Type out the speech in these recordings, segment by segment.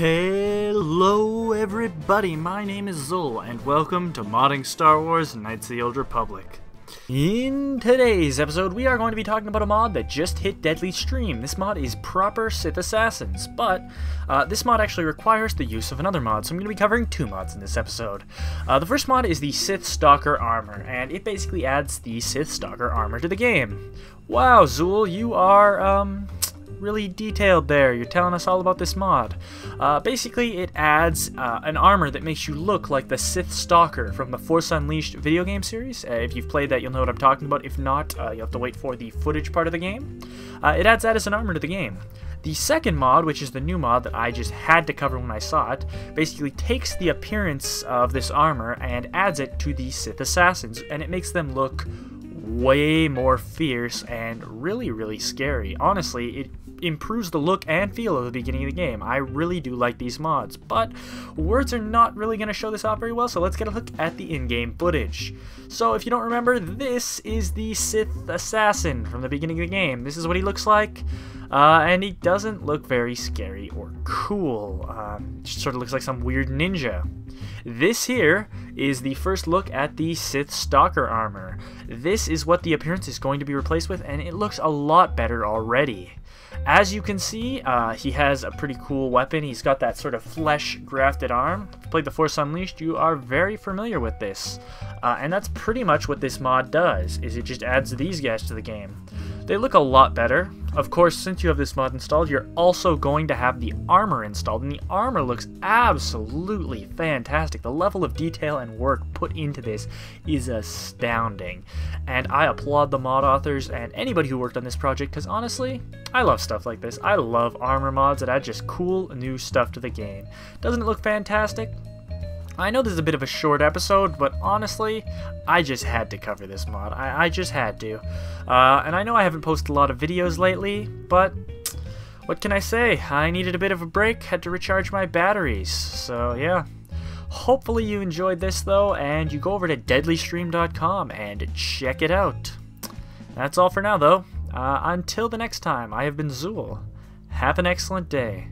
Hello everybody, my name is Xuul, and welcome to Modding Star Wars Knights of the Old Republic. In today's episode, we are going to be talking about a mod that just hit Deadly Stream. This mod is Proper Sith Assassins, but uh, this mod actually requires the use of another mod, so I'm going to be covering two mods in this episode. Uh, the first mod is the Sith Stalker Armor, and it basically adds the Sith Stalker Armor to the game. Wow, Xuul, you are, um, really detailed there. You're telling us all about this mod. Uh, basically, it adds uh, an armor that makes you look like the Sith Stalker from the Force Unleashed video game series. Uh, if you've played that, you'll know what I'm talking about. If not, uh, you'll have to wait for the footage part of the game. Uh, it adds that as an armor to the game. The second mod, which is the new mod that I just had to cover when I saw it, basically takes the appearance of this armor and adds it to the Sith Assassins, and it makes them look way more fierce and really, really scary. Honestly, it improves the look and feel of the beginning of the game. I really do like these mods, but words are not really going to show this off very well, so let's get a look at the in-game footage. So if you don't remember, this is the Sith Assassin from the beginning of the game. This is what he looks like. Uh, and he doesn't look very scary or cool. Um, just sort of looks like some weird ninja. This here is the first look at the Sith Stalker armor. This is what the appearance is going to be replaced with, and it looks a lot better already. As you can see, uh, he has a pretty cool weapon. He's got that sort of flesh-grafted arm. If you played The Force Unleashed, you are very familiar with this. Uh, and that's pretty much what this mod does, is it just adds these guys to the game. They look a lot better. Of course, since you have this mod installed, you're also going to have the armor installed, and the armor looks absolutely fantastic. The level of detail and work put into this is astounding, and I applaud the mod authors and anybody who worked on this project, because honestly, I love stuff like this. I love armor mods that add just cool new stuff to the game. Doesn't it look fantastic? I know this is a bit of a short episode, but honestly, I just had to cover this mod. I, I just had to. Uh, and I know I haven't posted a lot of videos lately, but what can I say? I needed a bit of a break, had to recharge my batteries. So yeah. Hopefully you enjoyed this though, and you go over to deadlystream.com and check it out. That's all for now though. Uh, until the next time, I have been Xuul. Have an excellent day.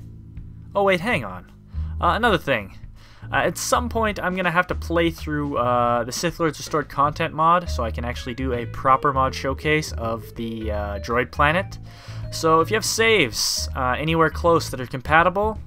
Oh wait, hang on. Uh, another thing. Uh, at some point, I'm going to have to play through uh, the Sith Lords Restored Content mod so I can actually do a proper mod showcase of the uh, droid planet. So if you have saves uh, anywhere close that are compatible,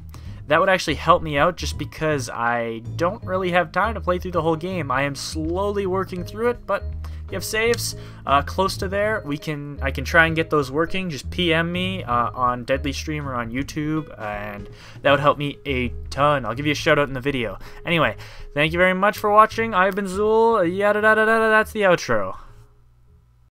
that would actually help me out just because I don't really have time to play through the whole game. I am slowly working through it, but you have saves uh, close to there, we can I can try and get those working. Just PM me uh, on Deadly Stream or on YouTube, and that would help me a ton. I'll give you a shout out in the video. Anyway, thank you very much for watching. I've been Xuul. Yada da da da. That's the outro.